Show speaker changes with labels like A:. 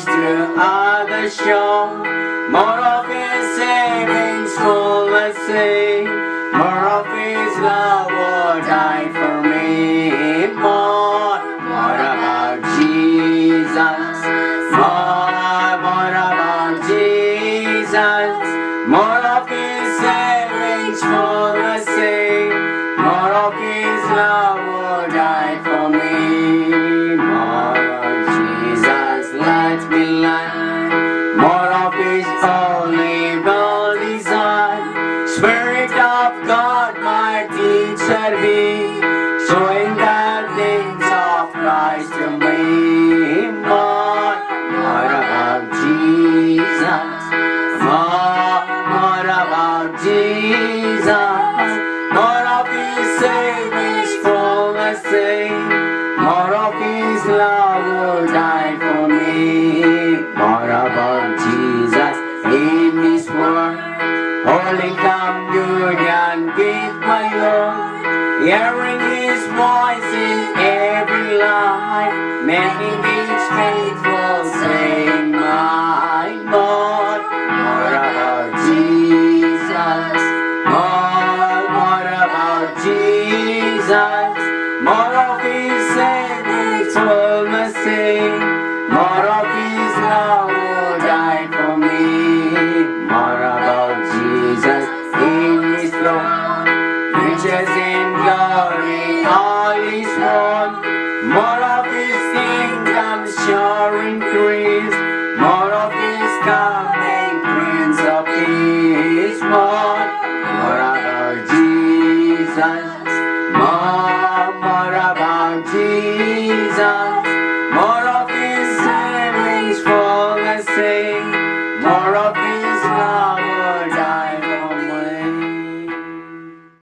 A: throne. More of His savings, full mercy. More of His love would die for me. More, more about Jesus. More, more about Jesus. More of His Spirit of God, my teacher be, showing the things of Christ to me. More, more about Jesus. More, more about Jesus. More of His savings, full mercy. More of His love will die for me. Communion with my Lord. Hearing His voice in every line. Making each faithful saying, My Lord. More about Jesus. Oh, more, more about Jesus. More of His kingdom sure increase. More